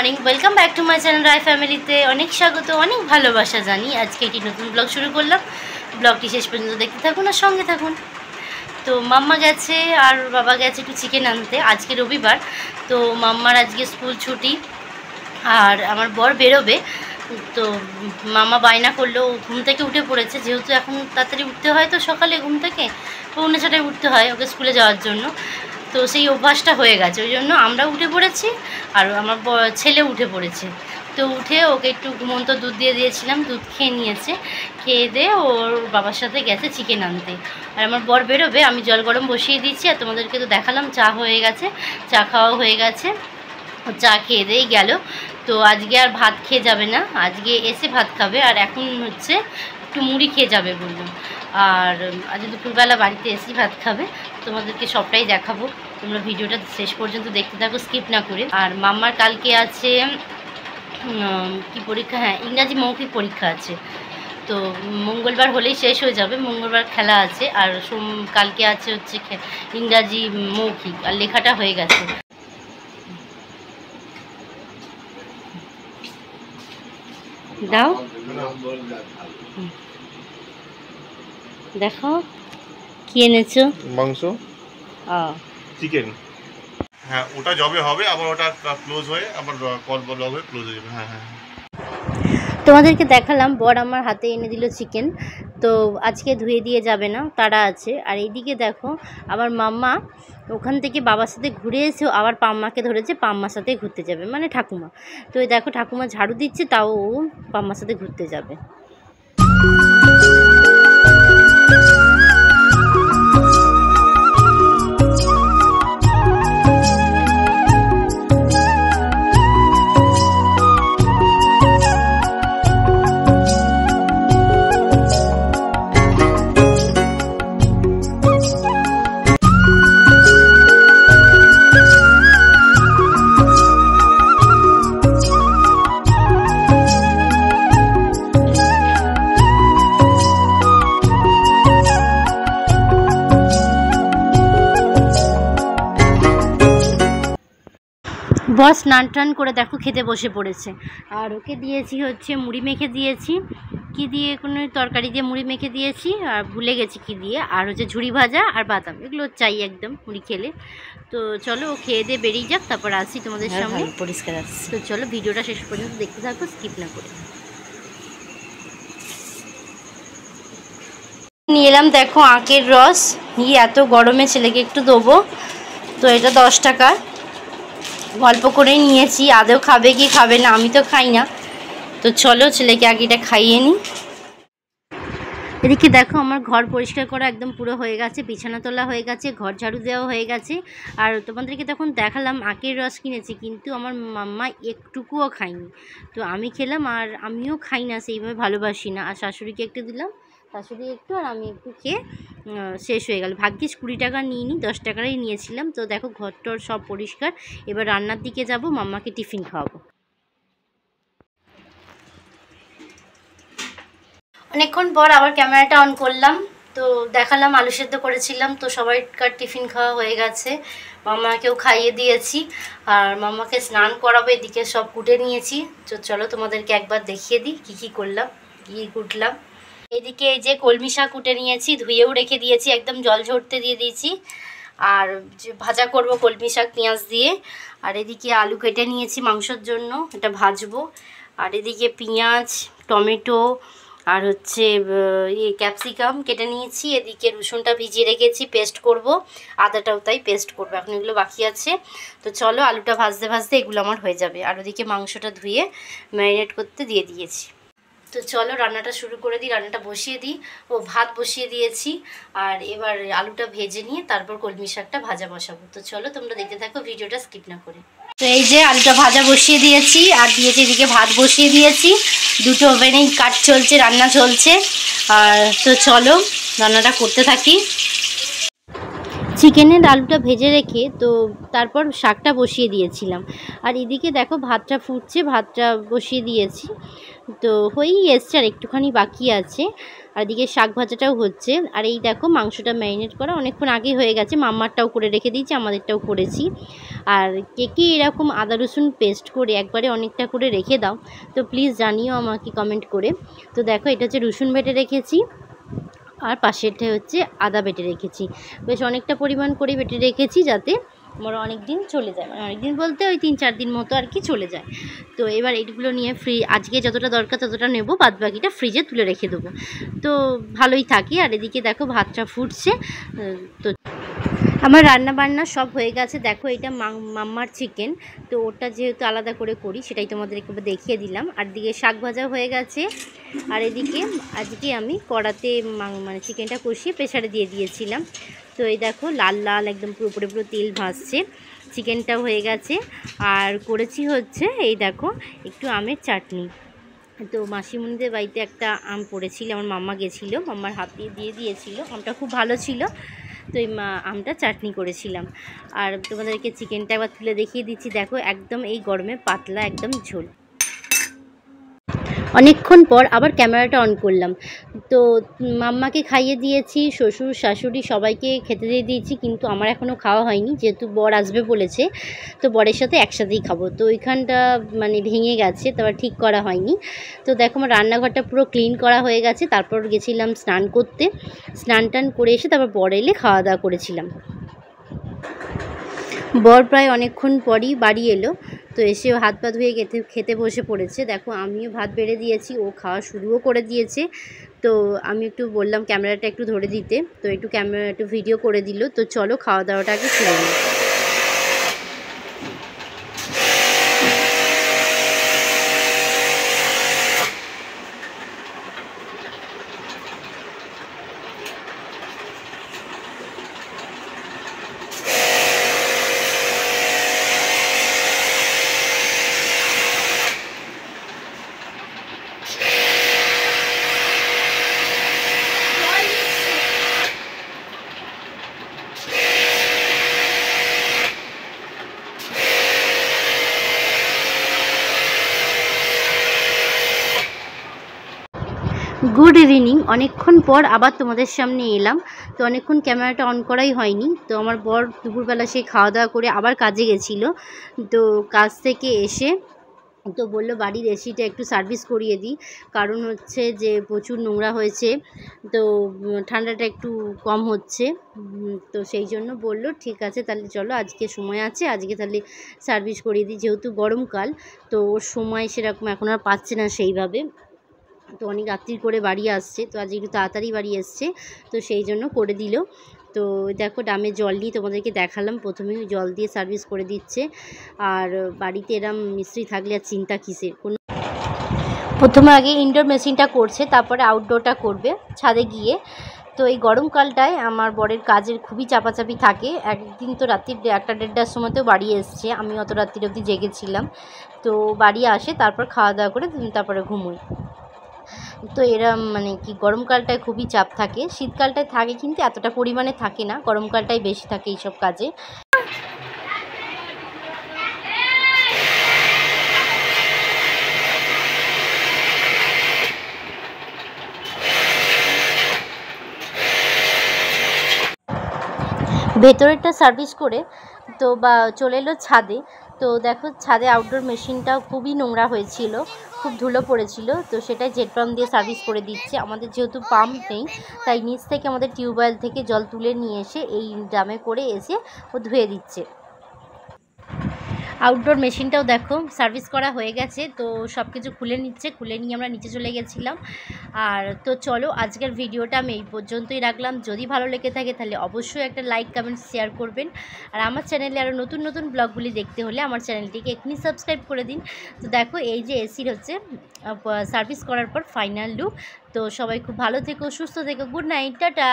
Morning welcome back to my channel Roy ফ্যামিলিতে অনেক স্বাগত, অনেক ভালোবাসা জানি। আজকে একটি নতুন ব্লগ শুরু করলাম। ব্লগটি শেষ পর্যন্ত দেখতে থাকুন আর সঙ্গে থাকুন। তো মাম্মা গেছে আর বাবা গেছে একটু চিকেন আনতে। আজকে রবিবার, তো মাম্মার আজকে স্কুল ছুটি আর আমার বর বেরোবে। তো মামা বায়না করল ঘুম থেকে উঠে পড়েছে। যেহেতু এখন তাড়াতাড়ি উঠতে হয় তো সকালে ঘুম থেকে পৌনে ছটায় উঠতে হয় ওকে স্কুলে যাওয়ার জন্য। তো সেই অভ্যাসটা হয়ে গেছে, ওই জন্য আমরা উঠে পড়েছি আর আমার ছেলে উঠে পড়েছে। তো উঠে ওকে একটু ঘুমন্ত দুধ দিয়ে দিয়েছিলাম, দুধ খেয়ে নিয়েছে। খেয়ে দিয়ে ওর বাবার সাথে গেছে চিকেন আনতে। আর আমার বর বেরোবে, আমি জল গরম বসিয়ে দিয়েছি আর তোমাদেরকে তো দেখালাম, চা হয়ে গেছে, চা খাওয়া হয়ে গেছে। চা খেয়ে দিয়েই গেল। তো আজকে আর ভাত খেয়ে যাবে না, আজকে এসে ভাত খাবে আর এখন হচ্ছে একটু মুড়ি খেয়ে যাবে বলল। আর আজ দুপুরবেলা বাড়িতে এসেই ভাত খাবে। তোমাদেরকে সবটাই দেখাবো। তোমরা ভিডিওটা শেষ পর্যন্ত দেখতে থাকো স্কিপ না করে। আর মাম্মার কালকে আছে কি পরীক্ষা? হ্যাঁ ইংরাজি মৌখিক পরীক্ষা আছে। তো মঙ্গলবার হলেই শেষ হয়ে যাবে মঙ্গলবার খেলা আছে। আর সোম কালকে আছে হচ্ছে ইংরাজি মৌখিক আর লেখাটা হয়ে গেছে। দাও। দেখো। কি এনেছো? মাংস। ও। চিকেন হ্যাঁ ওটা জবে হবে আবার ওটা ক্লোজ হয়ে আবার কল ক্লোজ হয়ে যাবে। হ্যাঁ হ্যাঁ হ্যাঁ। তোমাদেরকে দেখালাম বর আমার হাতে এনে দিল চিকেন তো আজকে ধুয়ে দিয়ে যাবে না তারা আছে। আর এইদিকে দেখো আমার মাম্মা ওখান থেকে বাবার সাথে ঘুরে এসেও আবার পাম্মাকে ধরেছে পাম্মার সাথে ঘুরতে যাবে মানে ঠাকুমা। তো এই দেখো ঠাকুমা ঝাড়ু দিচ্ছে তাও ও পাম্মার সাথে ঘুরতে যাবে। বস স্নান টান করে দেখো খেতে বসে পড়েছে। আর ওকে দিয়েছি হচ্ছে মুড়ি মেখে দিয়েছি। কি দিয়ে কোনো তরকারি দিয়ে মুড়ি মেখে দিয়েছি আর ভুলে গেছি কি দিয়ে। আর হচ্ছে ঝুড়ি ভাজা আর বাদাম এগুলো চাই একদম মুড়ি খেলে। তো চলো ও খেয়ে দিয়ে বেরিয়ে যাক তারপর আসি তোমাদের সামনে। পরিষ্কার আসছি তো চলো ভিডিওটা শেষ পর্যন্ত দেখতে থাকো স্কিপ না করে। নিয়ে এলাম দেখো আখের রস। নিয়ে এত গরমে ছেলেকে একটু দেবো। তো এটা দশ টাকার গল্প করেই নিয়েছি, আদৌ খাবে কি খাবে না, আমি তো খাই না। তো চলো ছেলেকে আগে এটা খাইয়ে নিই। এদিকে দেখো আমার ঘর পরিষ্কার করা একদম পুরো হয়ে গেছে, বিছানা তোলা হয়ে গেছে, ঘর ঝাড়ু দেওয়া হয়ে গেছে। আর তোমাদেরকে তখন দেখালাম আখের রস কিনেছি, কিন্তু আমার মাম্মা একটুকুও খায়নি। তো আমি খেলাম আর আমিও খাই না, সেইভাবে ভালোবাসি না। আর শাশুড়িকে একটু দিলাম। শাশুড়ি একটু আর আমি একটু খেয়ে শেষ হয়ে গেল। ভাগ্যিস কুড়ি টাকা নিয়ে নিই দশ টাকারই নিয়েছিলাম। তো দেখো ঘর টর সব পরিষ্কার। এবার রান্নার দিকে যাব, মাম্মাকে টিফিন খাওয়াবো। অনেকক্ষণ পর আবার ক্যামেরাটা অন করলাম। তো দেখালাম, আলু সেদ্ধ করেছিলাম। তো সবাইকার টিফিন খাওয়া হয়ে গেছে। মামাকেও খাইয়ে দিয়েছি। আর মামাকে স্নান করাবো, এদিকে সব কুটে নিয়েছি। তো চলো তোমাদেরকে একবার দেখিয়ে দিই, কী কী করলাম কী কুটলাম। এদিকে এই যে কলমি শাক কুটে নিয়েছি, ধুয়েও রেখে দিয়েছি, একদম জল ঝরতে দিয়ে দিয়েছি। আর যে ভাজা করব কলমি শাক, পেঁয়াজ দিয়ে। আর এদিকে আলু কেটে নিয়েছি মাংসর জন্য, এটা ভাজবো। আর এদিকে পেঁয়াজ, টমেটো, আর হচ্ছে ইয়ে ক্যাপসিকাম কেটে নিয়েছি। এদিকে রসুনটা ভিজিয়ে রেখেছি, পেস্ট করব। আদাটাও তাই পেস্ট করব, এখন এগুলো বাকি আছে। তো চলো আলুটা ভাজতে ভাজতে এগুলো আমার হয়ে যাবে। আর ওদিকে মাংসটা ধুয়ে ম্যারিনেট করতে দিয়ে দিয়েছি। তো চলো রান্নাটা শুরু করে দিই, রান্নাটা বসিয়ে দিই। ও ভাত বসিয়ে দিয়েছি, আর এবার আলুটা ভেজে নিয়ে তারপর কলমি শাকটা ভাজা বসাবো। তো চলো তোমরা দেখতে থাকো, ভিডিওটা স্কিপ না করে। তো এই যে আলুটা ভাজা বসিয়ে দিয়েছি, আর দিয়েছি এদিকে ভাত বসিয়ে দিয়েছি, দুটো ওভেনেই কাট চলছে, রান্না চলছে। আর তো চলো রান্নাটা করতে থাকি। চিকেনের আলুটা ভেজে রেখে তো তারপর শাকটা বসিয়ে দিয়েছিলাম। আর এদিকে দেখো ভাতটা ফুটছে, ভাতটা বসিয়ে দিয়েছি। তো হয়েই এসছে, আর একটুখানি বাকি আছে। আর এদিকে শাক ভাজাটাও হচ্ছে। আর এই দেখো, মাংসটা ম্যারিনেট করা অনেকক্ষণ আগে হয়ে গেছে। মাম্মারটাও করে রেখে দিয়েছি, আমাদেরটাও করেছি। আর কে কে এরকম আদা, রসুন পেস্ট করে একবারে অনেকটা করে রেখে দাও, তো প্লিজ জানিও আমাকে কমেন্ট করে। তো দেখো, এটা হচ্ছে রসুন বেটে রেখেছি, আর পাশেরটা হচ্ছে আদা বেটে রেখেছি। বেশ অনেকটা পরিমাণ করে বেটে রেখেছি যাতে আমার অনেক দিন চলে যায় মানে অনেক দিন বলতে ওই তিন চার দিন মতো আর কি চলে যায়। তো এবার এইগুলো নিয়ে ফ্রি আজকে যতটা দরকার ততটা নেব বাদ বাকিটা ফ্রিজে তুলে রেখে দেবো। তো ভালোই থাকি, আর এদিকে দেখো ভাতটা ফুটছে, তো আমার রান্না বান্না সব হয়ে গেছে। দেখো এটা মাম্মার চিকেন তো ওটা যেহেতু আলাদা করে করি, সেটাই তোমাদের একটু দেখিয়ে দিলাম। আর দিকে শাক ভাজা হয়ে গেছে, আর এদিকে, আজকে আমি কড়াতে মানে চিকেনটা কষিয়ে প্রেশারে দিয়ে দিয়েছিলাম। তো এই দেখো, লাল লাল একদম পুরো পুরো তেল ভাসছে চিকেনটাও হয়ে গেছে। আর করেছি হচ্ছে, এই দেখো, একটু আমের চাটনি। তো মাসিমণিদের বাড়িতে একটা আম পড়েছিল আমার মাম্মা গেছিল, মাম্মার হাত দিয়ে দিয়ে দিয়েছিল, আমটা খুব ভালো ছিল। তো এই আমটা চাটনি করেছিলাম। আর তোমাদেরকে চিকেনটা একবার তুলে দেখিয়ে দিচ্ছি। দেখো, একদম এই গরমে পাতলা একদম ঝোল। অনেকক্ষণ পর আবার ক্যামেরাটা অন করলাম। তো মাম্মাকে খাইয়ে দিয়েছি, শ্বশুর, শাশুড়ি সবাইকে খেতে দিয়ে দিয়েছি, কিন্তু আমার এখনও খাওয়া হয়নি, যেহেতু বর আসবে বলেছে, তো বরের সাথে একসাথেই খাব। তো ওইখানটা মানে ভেঙে গেছে তারপর ঠিক করা হয়নি। তো দেখো আমার রান্নাঘরটা পুরো ক্লিন করা হয়ে গেছে, তারপর গেছিলাম স্নান করতে। স্নান টান করে এসে তারপর বর এলে খাওয়া দাওয়া করেছিলাম। বর প্রায় অনেকক্ষণ পরই বাড়ি এলো। তো এসেও হাত পা ধুয়ে খেতে খেতে বসে পড়েছে। দেখো, আমিও ভাত বেড়ে দিয়েছি, ও খাওয়া শুরুও করে দিয়েছে। তো আমি একটু বললাম ক্যামেরাটা একটু ধরে দিতে। তো একটু ক্যামেরা, একটু ভিডিও করে দিল। তো চলো খাওয়া দাওয়াটা আগে শুনে গুড ইভিনিং অনেকক্ষণ পর আবার তোমাদের সামনে এলাম। তো অনেকক্ষণ ক্যামেরাটা অন করাই হয়নি। তো আমার বর দুপুরবেলা সে খাওয়া দাওয়া করে আবার কাজে গেছিল। তো কাজ থেকে এসে তো বলল বাড়ির এসিটা একটু সার্ভিস করিয়ে দিই। কারণ হচ্ছে যে প্রচুর নোংরা হয়েছে। তো ঠান্ডাটা একটু কম হচ্ছে। তো সেই জন্য বলল, ঠিক আছে, তাহলে চলো, আজকে সময় আছে। আজকে তাহলে সার্ভিস করিয়ে দিই। যেহেতু গরমকাল, তো ওর সময় সেরকম এখন আর পাচ্ছে না সেইভাবে। তো অনেক রাত্রি করে বাড়ি আসছে, তো আজ একটু তাড়াতাড়ি বাড়ি এসছে, তো সেই জন্য করে দিল। তো দেখো ডামে জল নিয়ে তোমাদেরকে দেখালাম, প্রথমে জল দিয়ে সার্ভিস করে দিচ্ছে। আর বাড়িতে এরম মিস্ত্রি থাকলে আর চিন্তা কিসের? কোনো প্রথমে আগে ইনডোর মেশিনটা করছে, তারপরে আউটডোরটা করবে ছাদে গিয়ে। তো এই গরমকালটায় আমার বরের কাজের খুবই চাপাচাপি থাকে। একদিন তো রাত্রির একটা দেড়টার সময়তেও বাড়ি এসছে, আমি অত রাত্রির অবধি জেগেছিলাম। তো বাড়ি আসে, তারপর খাওয়া দাওয়া করে তারপরে ঘুমোই। তো এরা মানে কি, গরমকালটায় খুবই চাপ থাকে। শীতকালটায় থাকে কিন্তু এতটা পরিমাণে থাকে না গরমকালটাই বেশি থাকে এইসব কাজে। ভেতরেরটা সার্ভিস করে, তো বা চলে এলো ছাদে। তো দেখো ছাদে আউটডোর মেশিনটাও খুবই নোংরা হয়েছিল, খুব ধুলো পড়েছিল, তো সেটা জেট পাম্প দিয়ে সার্ভিস করে দিচ্ছে। আমাদের যেহেতু পাম্প নেই, তাই নিচ থেকে আমাদের টিউবওয়েল থেকে জল তুলে নিয়ে এসে এই ড্রামে করে এসে ও ধুয়ে দিচ্ছে। আউটডোর মেশিনটাও দেখো সার্ভিস করা হয়ে গেছে, তো সব কিছু খুলে নিচ্ছে, খুলে নিয়ে আমরা নিচে চলে গেছিলাম। আর তো চলো, আজকের ভিডিওটা আমি এই পর্যন্তই রাখলাম। যদি ভালো লেগে থাকে তাহলে অবশ্যই একটা লাইক কমেন্ট শেয়ার করবেন। আর আমার চ্যানেলে আরও নতুন নতুন ব্লগগুলি দেখতে হলে আমার চ্যানেলটিকে এক্ষুনি সাবস্ক্রাইব করে দিন। তো দেখো, এই যে এসির হচ্ছে সার্ভিস করার পর ফাইনাল লুক তো সবাই খুব ভালো থেকো, সুস্থ থেকো গুড নাইট টাটা!